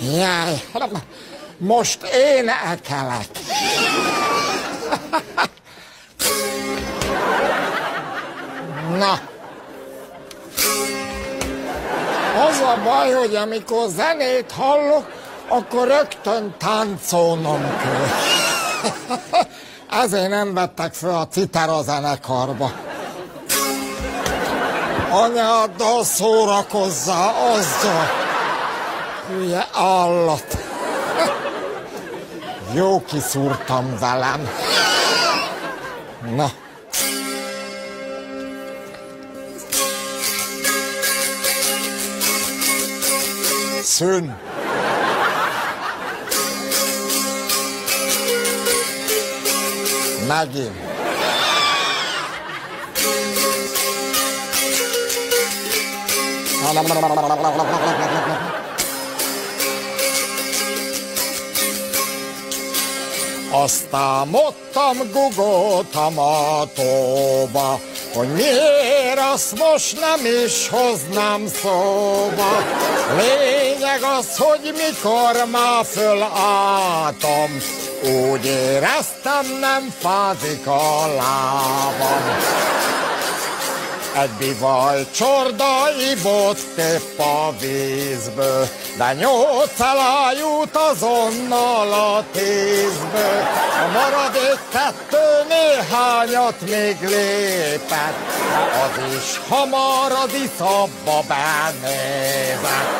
Jaj, most én ekelek. Na. Az a baj, hogy amikor zenét hallok, akkor rögtön táncolnom kell. Ezért nem vettek fel a citera zenekarba. Anyáddal szórakozzá, azzal. Hülye állat. Jó kiszúrtam velem. Na. Szűn. Megint. Aztán mottam gugoltam a tóba, hogy miért azt most nem is hoznám szóba. Lényeg az, hogy mikor már fölálltam, úgy éreztem, nem fázik a lábam. Egy csorda ibott tepp a vízből, de nyolc elájút azonnal a tízből. A maradék kettő néhányat még lépett, az is hamar az iszabba benézett.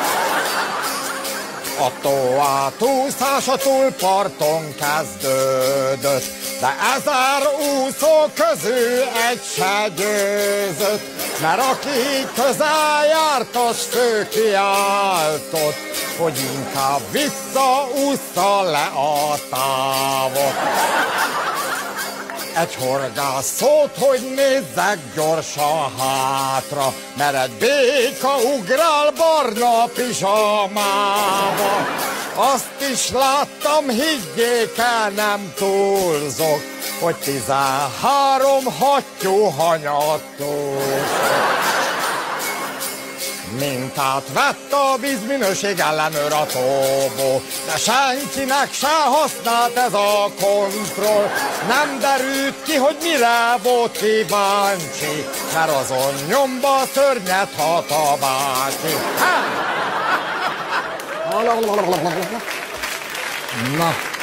A tó átúszás a túlparton kezdődött, de ezer úszó közül egy se győzött, mert aki közel járt, az fő kiáltott, hogy inkább visszaúszta le a távot. Egy horgász szólt, hogy nézzek gyorsan hátra, mert egy béka ugrál barna pizsamába. Azt is láttam, higgyék el, nem túlzok, hogy tizenhárom hattyú hanyattól. Mintát vett a vízminőség ellenőr a tóból, de senkinek se használt ez a kontroll. Nem derült ki, hogy mire volt kíváncsi, mert azon nyomba szörnyet hat a bácsi. Na.